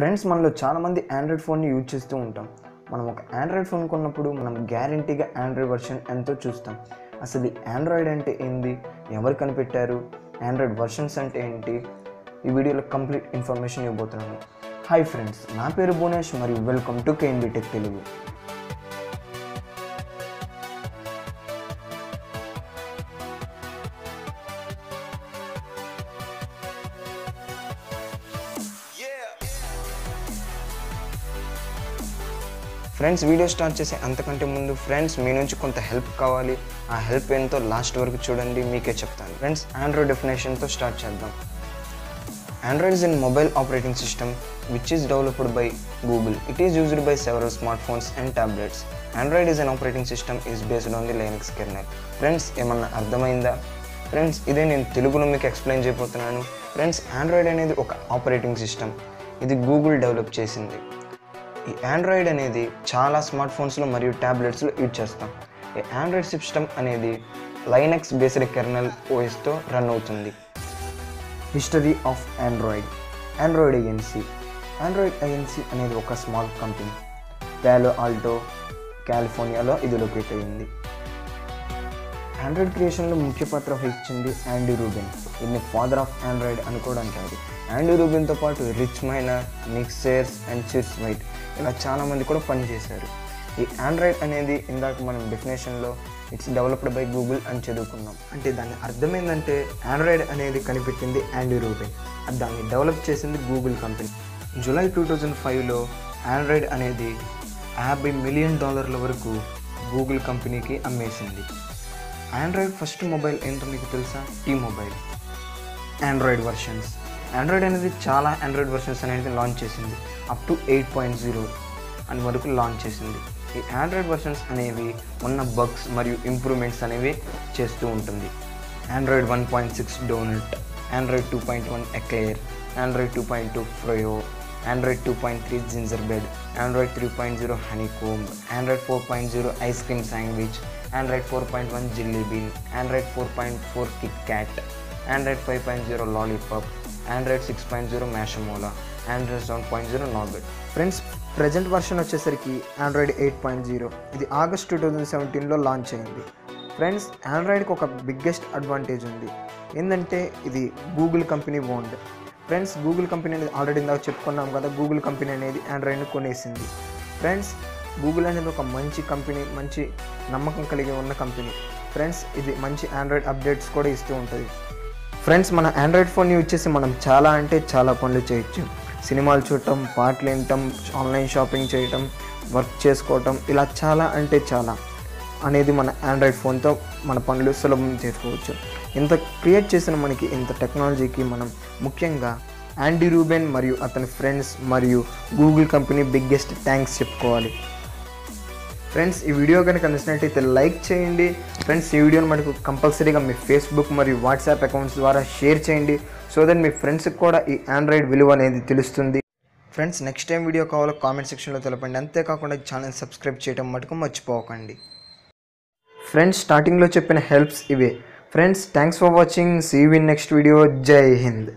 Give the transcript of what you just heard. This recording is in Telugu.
ఫ్రెండ్స్ మనలో చాలామంది ఆండ్రాయిడ్ ఫోన్ని యూజ్ చేస్తూ ఉంటాం. మనం ఒక ఆండ్రాయిడ్ ఫోన్ కొన్నప్పుడు మనం గ్యారంటీగా ఆండ్రాయిడ్ వర్షన్ ఎంతో చూస్తాం. అసలు ఈ ఆండ్రాయిడ్ అంటే ఏంది? ఎవరు కనిపెట్టారు? ఆండ్రాయిడ్ వర్షన్స్ అంటే ఏంటి? ఈ వీడియోలో కంప్లీట్ ఇన్ఫర్మేషన్ ఇవ్వబోతున్నాను. హాయ్ ఫ్రెండ్స్ నా పేరు భువనేష్ మరియు welcome to KNB tech Telugu friends video start చేసే అంతకంటే ముందు ఫ్రెండ్స్ మీ నుంచి కొంత హెల్ప్ కావాలి. ఆ హెల్ప్ ఏంటో లాస్ట్ వరకు చూడండి మీకే చెప్తాను. ఫ్రెండ్స్ ఆండ్రాయిడ్ డెఫినేషన్తో స్టార్ట్ చేద్దాం. Android is in mobile operating system which is developed by Google it is used by several smart phones and tablets Android is an operating system is based on the Linux friends ఏమన్నా అర్థమైందా? ఫ్రెండ్స్ ఇదే నేను తెలుగులో మీకు ఎక్స్ప్లెయిన్ చేయబోతున్నాను. ఫ్రెండ్స్ ఆండ్రాయిడ్ అనేది ఒక ఆపరేటింగ్ సిస్టమ్ ఇది గూగుల్ డెవలప్ చేసింది. ఈ ఆండ్రాయిడ్ అనేది చాలా స్మార్ట్ ఫోన్స్లో మరియు ట్యాబ్లెట్స్లో యూజ్ చేస్తాం. ఈ ఆండ్రాయిడ్ సిస్టమ్ అనేది లైనక్స్ బేస్డ్ కెర్నల్ ఓఎస్తో రన్ అవుతుంది. History of Android Android agency Android agency అనేది ఒక స్మాల్ కంపెనీ ప్యాలో ఆల్టో కాలిఫోర్నియాలో ఇది లొకేట్ అయ్యింది. ఆండ్రాయిడ్ క్రియేషన్లో ముఖ్య పాత్ర వహించింది Andy Rubin in father of Android అని కూడా అంటారు యాండీ రూబెన్తో పాటు Rich Miner Nick Sears and Chris White ఇలా చాలామంది కూడా పనిచేశారు ఈ ఆండ్రాయిడ్ అనేది ఇందాక మనం డెఫినేషన్లో ఇట్స్ డెవలప్డ్ బై గూగుల్ అని చదువుకున్నాం. అంటే దాని అర్థం ఏంటంటే ఆండ్రాయిడ్ అనేది కనిపెట్టింది యాండీ రూబెన్ అది దాన్ని డెవలప్ చేసింది Google company July two thousand ఫైవ్లో ఆండ్రాయిడ్ అనేది యాభై మిలియన్ డాలర్ల వరకు గూగుల్ కంపెనీకి అమ్మేసింది. ఆండ్రాయిడ్ ఫస్ట్ మొబైల్ ఏంటో మీకు తెలుసా? T Mobile Android versions Android అనేది చాలా ఆండ్రాయిడ్ వర్షన్స్ అనేది లాంచ్ చేసింది. Up to eight point zero అని వరకు లాంచ్ చేసింది. ఈ ఆండ్రాయిడ్ వర్షన్స్ అనేవి ఉన్న బగ్స్ మరియు ఇంప్రూవ్మెంట్స్ అనేవి చేస్తూ ఉంటుంది. Android one point six Donut Android two point one Eclair Android two point two Froyo Android two point three Gingerbread Android three point zero Honeycomb Android four point zero ice cream sandwich Android four point one jelly bean Android four point four KitKat Android five point zero Lollipop Android six point zero Marshmallow Android seven point zero Nougat friends present version వచ్చేసరికి ఆండ్రాయిడ్ ఎయిట్ పాయింట్ జీరో ఇది ఆగస్ట్ టూ థౌజండ్ సెవెంటీన్లో లాంచ్ అయింది. ఫ్రెండ్స్ ఆండ్రాయిడ్కి ఒక బిగ్గెస్ట్ అడ్వాంటేజ్ ఉంది. ఏంటంటే ఇది Google company owned friends Google company అనేది ఆల్రెడీ ఇందాక చెప్పుకున్నాం కదా గూగుల్ కంపెనీ అనేది ఆండ్రాయిడ్ని కొనేసింది. ఫ్రెండ్స్ గూగుల్ అనేది ఒక మంచి కంపెనీ మంచి నమ్మకం కలిగి ఉన్న కంపెనీ. ఫ్రెండ్స్ ఇది మంచి ఆండ్రాయిడ్ అప్డేట్స్ కూడా ఇస్తూ ఉంటుంది. ఫ్రెండ్స్ మన ఆండ్రాయిడ్ ఫోన్ యూజ్ చేసి మనం చాలా అంటే చాలా పనులు చేయొచ్చు. సినిమాలు చూడటం పాటలు వినటం ఆన్లైన్ షాపింగ్ చేయటం వర్క్ చేసుకోవటం ఇలా చాలా అంటే చాలా. అనేది మన ఆండ్రాయిడ్ ఫోన్తో మన పనులు సులభం చేసుకోవచ్చు. ఇంత క్రియేట్ చేసిన మనకి ఇంత టెక్నాలజీకి మనం ముఖ్యంగా యాండీ రూబెన్ మరియు అతని ఫ్రెండ్స్ మరియు గూగుల్ కంపెనీ బిగ్గెస్ట్ థ్యాంక్స్ చెప్పుకోవాలి. ఫ్రెండ్స్ ఈ వీడియో కనుక నచ్చినట్టయితే లైక్ చేయండి. ఫ్రెండ్స్ ఈ వీడియోని మనకు కంపల్సరీగా మీ ఫేస్బుక్ మరియు వాట్సాప్ అకౌంట్స్ ద్వారా షేర్ చేయండి. సో దట్ మీ ఫ్రెండ్స్కి కూడా ఈ ఆండ్రాయిడ్ విలువ అనేది తెలుస్తుంది. ఫ్రెండ్స్ నెక్స్ట్ టైం వీడియో కావాలో కామెంట్ సెక్షన్లో తెలపండి. అంతేకాకుండా ఛానల్ సబ్స్క్రైబ్ చేయడం మటుకు మర్చిపోకండి. ఫ్రెండ్స్ స్టార్టింగ్లో చెప్పిన హెల్ప్స్ ఇవే. Friends thanks for watching see win next video Jai Hind